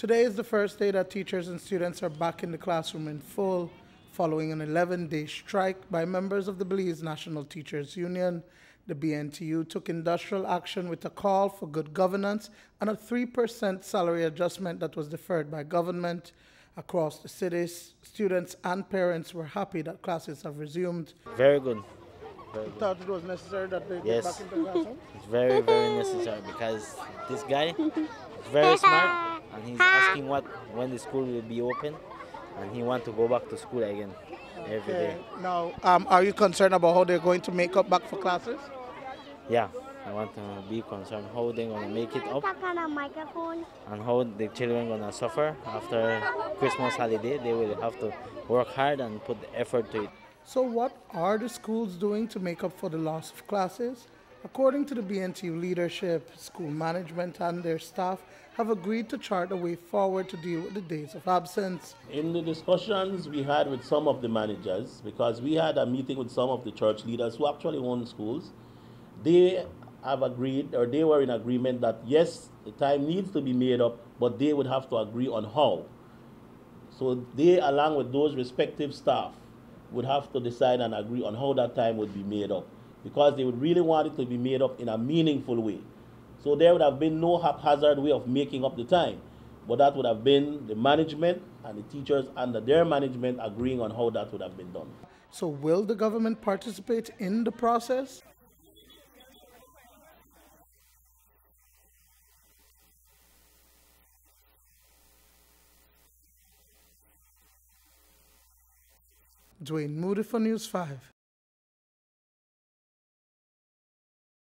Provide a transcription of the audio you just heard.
Today is the first day that teachers and students are back in the classroom in full following an 11 day strike by members of the Belize National Teachers Union. The BNTU took industrial action with a call for good governance and a 3% salary adjustment that was deferred by government. Across the cities, students and parents were happy that classes have resumed. Very good. Very good. thought it was necessary that they Yes. get back into the classroom? It's very, very necessary because this guy is very smart and he's asking what when the school will be open and he want to go back to school again every day. Okay. Now, um, are you concerned about how they're going to make up back for classes? Yeah, I want to be concerned how they're gonna make it up Talk on a microphone. and how the children gonna suffer after Christmas holiday. They will have to work hard and put the effort to it. So, what are the schools doing to make up for the loss of classes? According to the BNTU leadership, school management and their staff have agreed to chart a way forward to deal with the days of absence. In the discussions we had with some of the managers, because we had a meeting with some of the church leaders who actually own schools, they have agreed or they were in agreement that yes, the time needs to be made up, but they would have to agree on how. So they, along with those respective staff, would have to decide and agree on how that time would be made up, because they would really want it to be made up in a meaningful way. So there would have been no haphazard way of making up the time, but that would have been the management and the teachers under their management agreeing on how that would have been done. So, will the government participate in the process? Duane Moody for News 5.